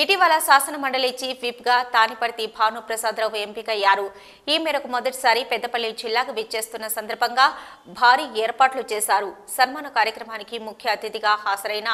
ఇటీవల శాసన మండలి చీఫ్ విప్గా తానిపర్తి భానుప్రసాదరావు ఎంపికయ్యారు. ఈ మేరకు మొదటిసారి పెద్దపల్లి జిల్లాకు విచ్చేస్తున్న సందర్భంగా భారీ ఏర్పాట్లు చేశారు. సన్మాన కార్యక్రమానికి ముఖ్య అతిథిగా హాజరైన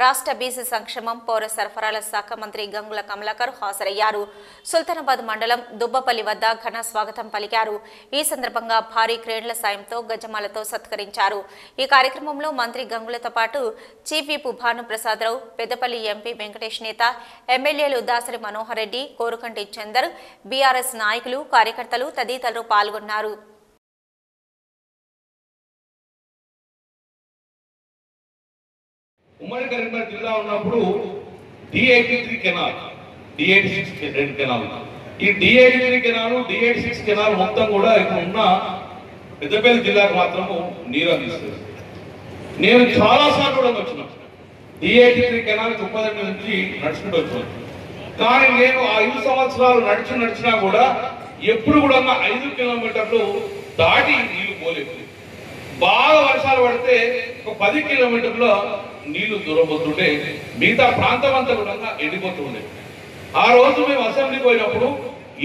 రాష్ట్ర బీసీ సంక్షేమం పౌర సరఫరాల శాఖ మంత్రి గంగుల కమలాకర్ హాజరయ్యారు. సుల్తానాబాద్ మండలం దుబ్బపల్లి వద్ద ఘన స్వాగతం పలికారు. ఈ సందర్భంగా భారీ క్రేన్ల సాయంతో గజమాలతో సత్కరించారు. ఈ కార్యక్రమంలో మంత్రి గంగులతో పాటు chief whip Bhanuprasadarao Peddapalli MP Venkatesh నేత ఎమ్మెల్యేలు దాసరి మనోహర్ రెడ్డి కోరుకంటి చందర్ బీఆర్ఎస్ నాయకులు కార్యకర్తలు తదితరులు పాల్గొన్నారు. ఉమ్మడి కరీంనగర్ జిల్లా ఉన్నప్పుడు D three canal D six రెండు కెనాల్ ఈ D three canal D six canal మొత్తం కూడా ఇక్కడ ఉన్న పెద్దపల్లి జిల్లాకు మాత్రము నీరు అందిస్తుంది. నేను చాలా సార్లు కూడా వచ్చిన. డి త్రీ కెనాల్ తుప్పదండి నుంచి నడుచుకుంటూ వచ్చాను. కానీ నేను ఆ ఐదు సంవత్సరాలు నడిచి నడిచినా కూడా ఎప్పుడు కూడా నా ఐదు కిలోమీటర్లు దాటి నీళ్ళు పోలేదు. బాగా వర్షాలు పడితే ఒక పది కిలోమీటర్లో నీళ్ళు దూరపోతుండే మిగతా ప్రాంతం అంతా కూడా ఎండిపోతుండే. ఆ రోజు మేము అసెంబ్లీకి పోయినప్పుడు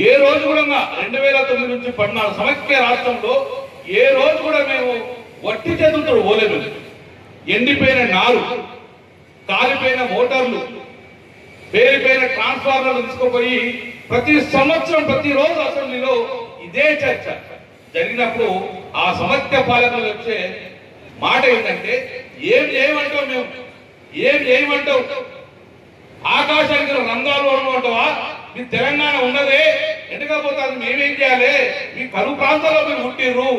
ఏ రోజు కూడా రెండు వేల తొమ్మిది నుంచి పద్నాలుగు సమైక్య రాష్ట్రంలో ఏ రోజు కూడా మేము వట్టి చేతులతో పోలేదు. ఎండిపోయిన నారు కాలిపోయిన మోటార్లు పేరిపోయిన ట్రాన్స్ఫార్మర్లు తీసుకుపోయి ప్రతి సంవత్సరం ప్రతిరోజు అసెంబ్లీలో ఇదే చర్చ. జరిగినప్పుడు ఆ సమస్య పాలకులు వచ్చే మాట ఏంటంటే ఏం చేయమంటావు మేము? ఏం చేయమంటావు? ఆకాశానికి రంగాలు అంటావా మీ తెలంగాణ ఉన్నదే ఎండకపోతే మేమేం చేయాలి? మీ కరువు ప్రాంతాల్లో మీరు పుట్టిర్రు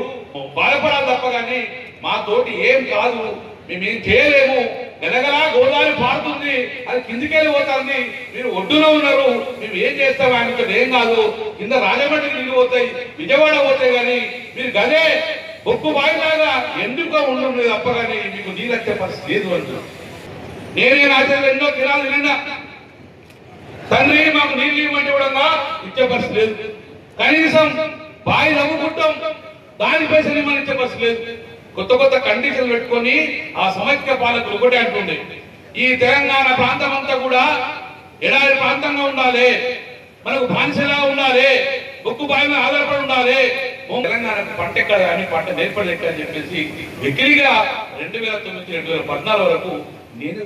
బాధపడాలి తప్ప కానీ మా తోటి ఏం కాదు. మేమేం చేయలేము. వెనగలా గోదావరి పారుతుంది. అది కిందికెళ్ళి పోతుంది. మీరు ఒడ్డున ఉన్నారు. మేము ఏం చేస్తాం? ఆయనతో ఏం కాదు. కింద రాజమండ్రికి నీళ్ళు పోతాయి విజయవాడ పోతాయి కానీ మీరు గదే ఉప్పు బాయిలాగా ఎందుకో ఉండదు తప్ప కానీ మీకు నీళ్ళు వచ్చే పరిస్థితి లేదు అంటున్నారు నేనే నాచలు ఎన్నో దినాలు తిరిగినా. తండ్రి మాకు నీళ్ళు ఇవ్వమంటే కూడా ఇచ్చే పరిస్థితి లేదు. కనీసం బావి నవ్వుకుంటాం దాని పైసలు ఇవ్వమని ఇచ్చే పరిస్థితి లేదు. కొత్త కొత్త కండిషన్లు పెట్టుకొని ఆ సమైక్య పాలకులు ఒకటే అంటుంది ఈ తెలంగాణ ప్రాంతం అంతా కూడా ఎడారి ప్రాంతంగా ఉండాలి. మనకు బానిసలా ఉండాలి. ఉక్కు బావి మీద ఆధారపడి ఉండాలి. తెలంగాణ పంట ఎక్కడ కానీ పంట నేర్పడలేక అని చెప్పేసి ఎగిరిగా రెండు వేల తొమ్మిది రెండు వేల పద్నాలుగు వరకు నేను